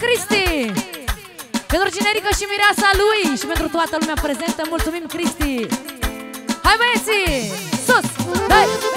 Ana Cristi! Pentru generică și mireasa lui Și pentru toată lumea prezentă Mulțumim Cristi! Hai băieții! Sus! Hai Hai Hai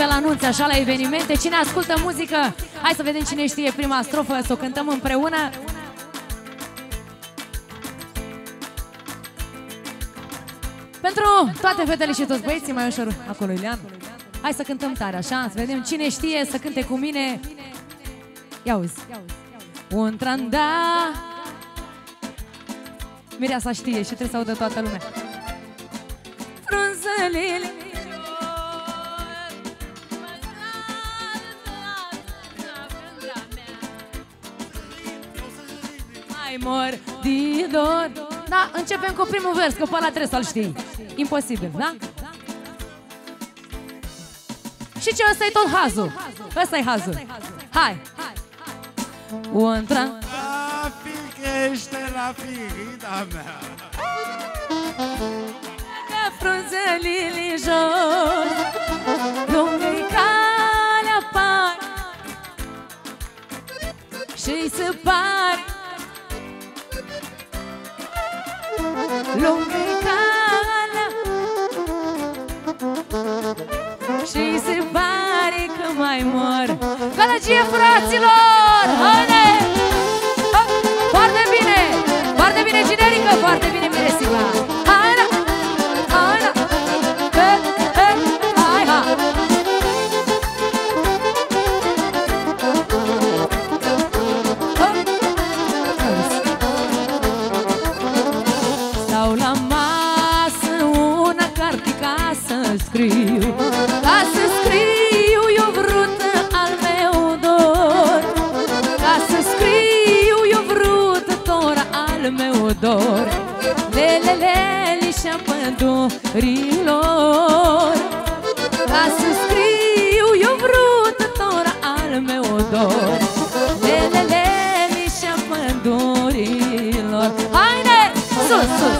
pe la anunț, așa, la evenimente, cine ascultă muzică. Hai să vedem cine știe prima strofă, să o cântăm împreună. Pentru toate fetele și toți băieții, mai ușor acolo, Ilean. Hai să cântăm tare, așa, să vedem cine știe să cânte cu mine. Ia uzi. Un tranda. Mireasa știe și trebuie să audă toată lumea. Frunzălile mai mor de dor. Da, începem cu primul vers, că pe ăla trebuie să-l știi. Imposibil, da? Și ce ăsta e tot hazul? Ăsta e hazul. Hai. Un tran A fi crește la firida mea Că frunzălile jos Lungă-i calea par Și se pare Lungă-i calea Și se pare că mai mor Gălăgie fraților Haide! Hop! Foarte bine! Foarte bine generică, foarte bine Miresiva scriu Ca să scriu eu vrut al meu dor Ca să scriu eu vrut dor al meu dor Lele, lele și-a pădurilor Ca să scriu eu vrut dor al meu dor Lele, lele și-a pădurilor Haide! Sus, sus! Hop! Hop!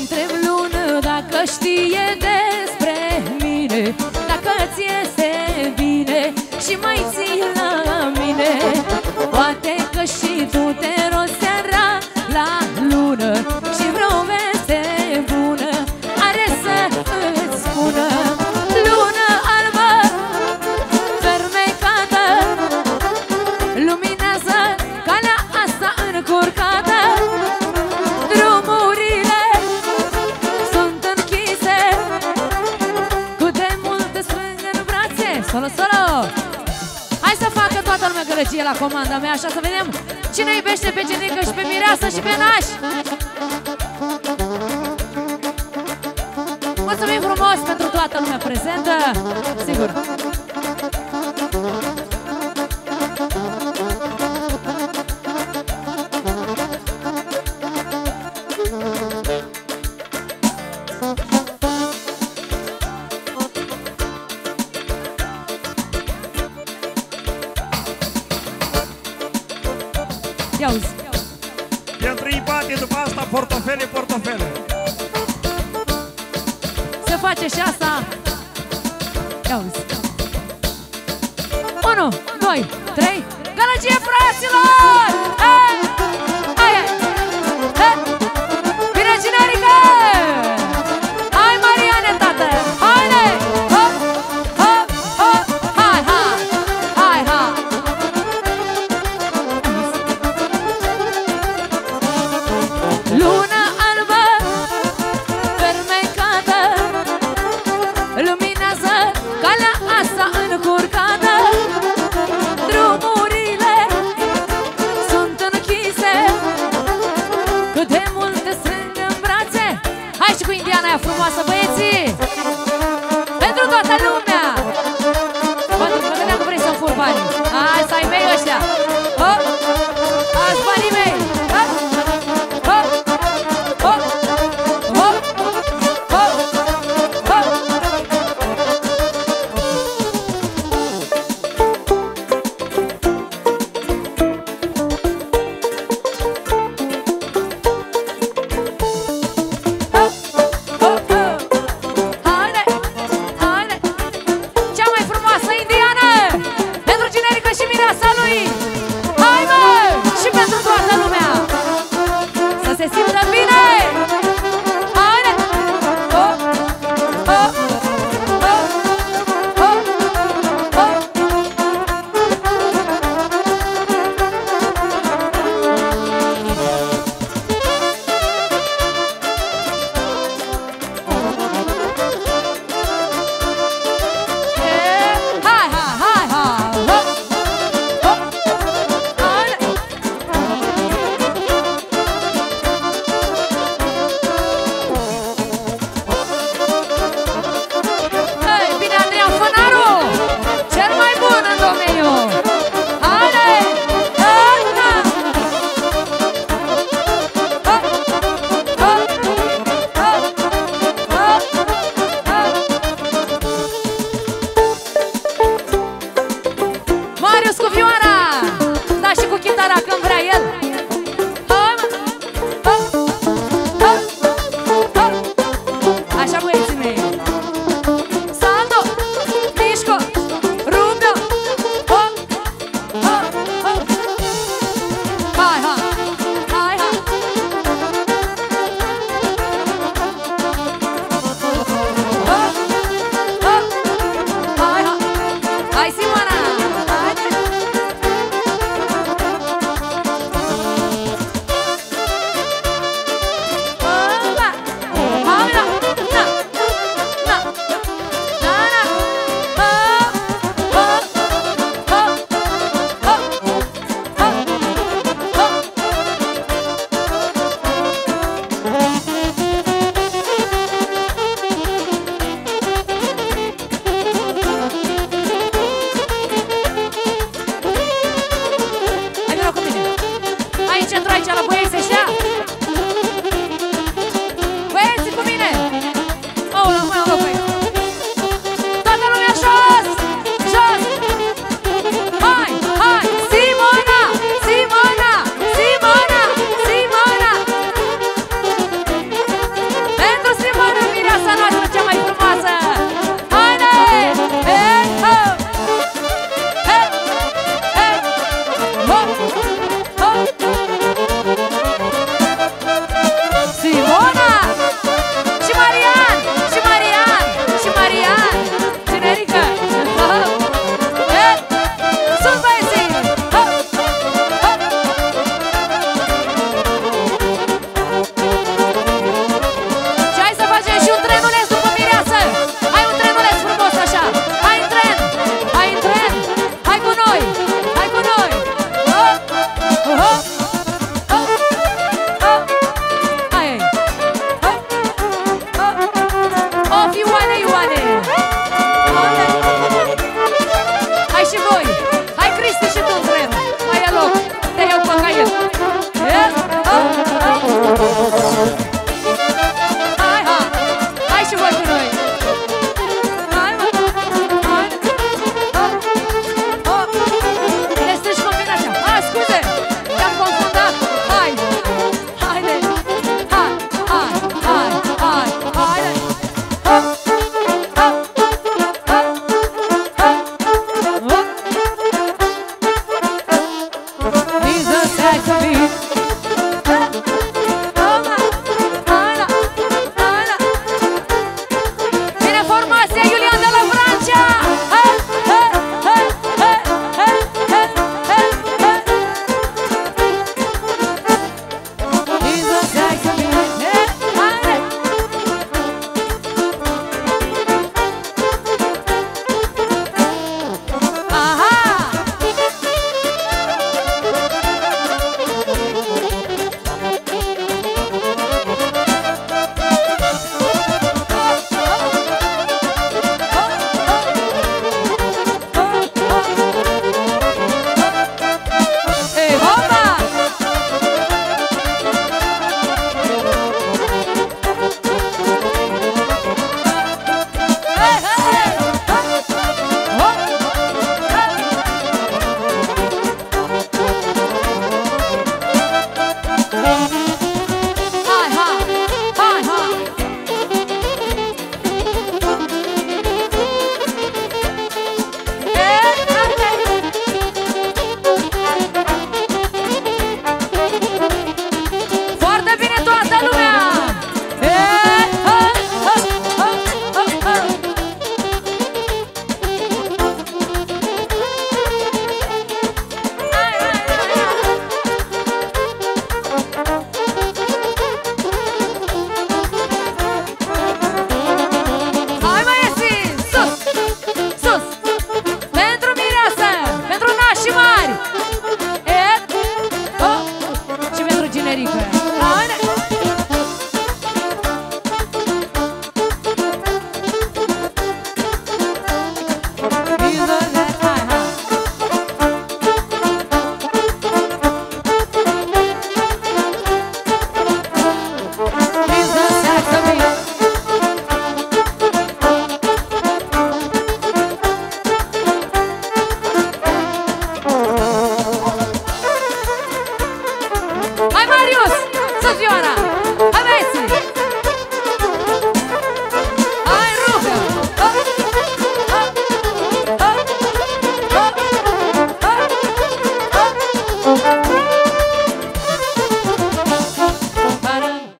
întreb lună dacă știe despre mine Dacă ți iese bine și mai ține regie la comanda mea, așa să vedem cine iubește pe Genică și pe Mireasă și pe Naș. Mulțumim frumos pentru toată lumea prezentă. Sigur. auzi. De trei bate, după asta portofele, portofele. Se face și asta. Ia auzi. 1, 2, 3. Gălăgie, fraților!